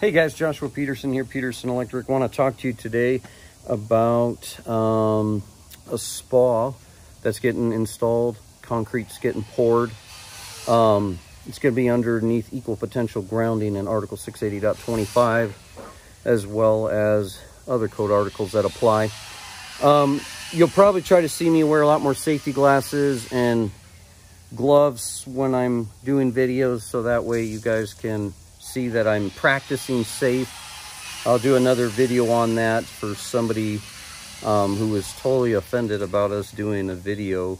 Hey guys, Joshua Peterson here, Peterson Electric. want to talk to you today about um, a spa that's getting installed. Concrete's getting poured. Um, it's going to be underneath equal potential grounding in Article 680.25, as well as other code articles that apply. Um, you'll probably try to see me wear a lot more safety glasses and gloves when I'm doing videos, so that way you guys can see that I'm practicing safe. I'll do another video on that for somebody um, who was totally offended about us doing a video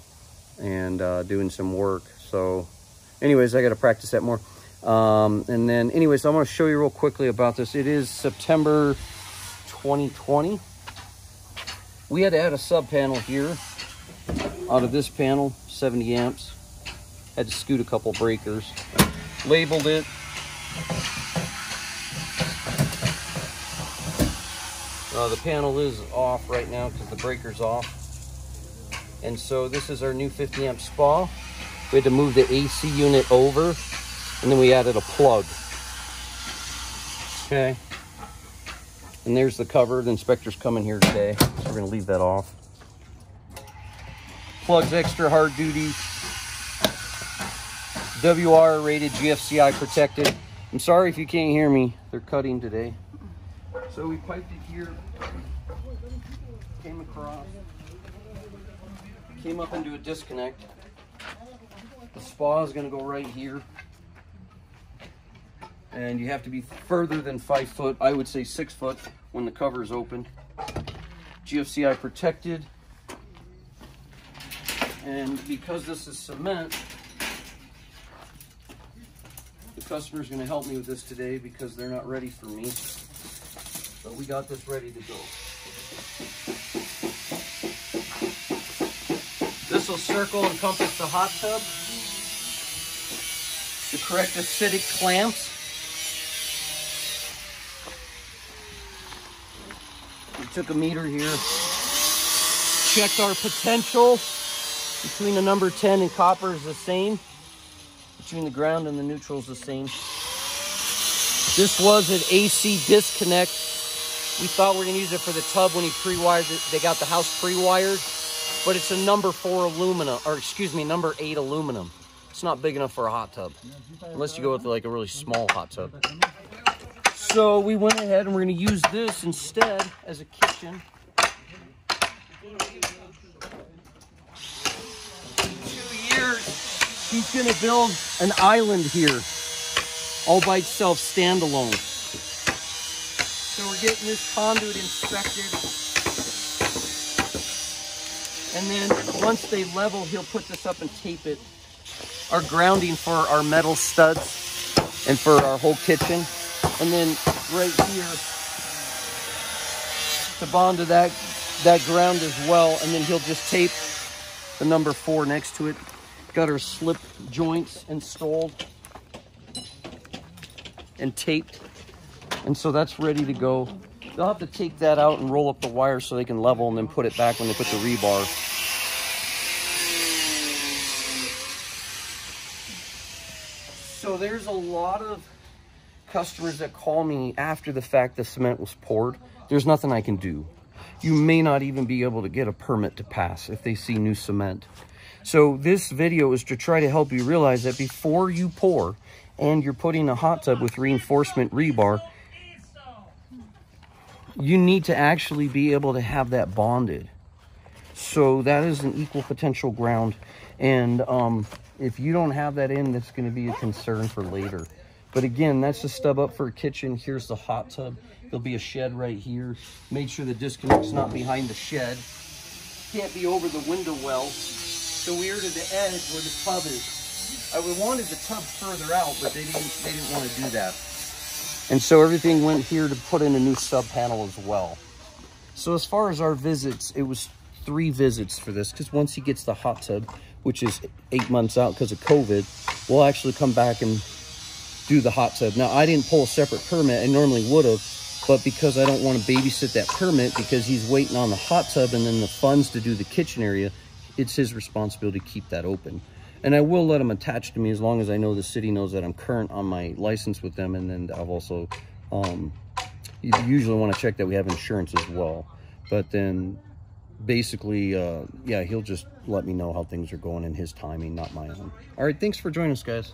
and uh, doing some work. So anyways, I got to practice that more. Um, and then anyways, I'm going to show you real quickly about this. It is September 2020. We had to add a sub panel here out of this panel, 70 amps. Had to scoot a couple breakers. Labeled it. Uh, the panel is off right now because the breaker's off. And so this is our new 50 amp spa. We had to move the AC unit over and then we added a plug. Okay. And there's the cover. The inspector's coming here today. So we're gonna leave that off. Plug's extra hard duty. WR rated GFCI protected. I'm sorry if you can't hear me. They're cutting today. So we piped it here, came across, came up into a disconnect. The spa is gonna go right here. And you have to be further than five foot, I would say six foot when the cover is open. GFCI protected. And because this is cement, the customer's gonna help me with this today because they're not ready for me. But we got this ready to go. This will circle and encompass the hot tub. The correct acidic clamps. We took a meter here. Checked our potential. Between the number 10 and copper is the same. Between the ground and the neutral is the same. This was an AC disconnect. We thought we were gonna use it for the tub when he pre-wired it. They got the house pre-wired, but it's a number four aluminum, or excuse me, number eight aluminum. It's not big enough for a hot tub, unless you go with like a really small hot tub. So we went ahead and we're gonna use this instead as a kitchen. He's gonna build an island here, all by itself, standalone. So we're getting this conduit inspected. And then once they level, he'll put this up and tape it. Our grounding for our metal studs and for our whole kitchen. And then right here to bond to that, that ground as well. And then he'll just tape the number four next to it. Got our slip joints installed and taped. And so that's ready to go. They'll have to take that out and roll up the wire so they can level and then put it back when they put the rebar. So there's a lot of customers that call me after the fact the cement was poured. There's nothing I can do. You may not even be able to get a permit to pass if they see new cement. So this video is to try to help you realize that before you pour and you're putting a hot tub with reinforcement rebar, you need to actually be able to have that bonded. So that is an equal potential ground. And um, if you don't have that in, that's going to be a concern for later. But again, that's the stub up for a kitchen. Here's the hot tub. There'll be a shed right here. Make sure the disconnect's not behind the shed. Can't be over the window well. So we're to the edge where the tub is. I wanted the tub further out, but they didn't, they didn't want to do that. And so everything went here to put in a new sub panel as well. So as far as our visits, it was three visits for this because once he gets the hot tub, which is eight months out because of COVID, we'll actually come back and do the hot tub. Now, I didn't pull a separate permit. I normally would have, but because I don't want to babysit that permit because he's waiting on the hot tub and then the funds to do the kitchen area, it's his responsibility to keep that open. And I will let them attach to me as long as I know the city knows that I'm current on my license with them. And then I've also Um, you usually want to check that we have insurance as well. But then basically, uh, yeah, he'll just let me know how things are going in his timing, not my own. All right, thanks for joining us, guys.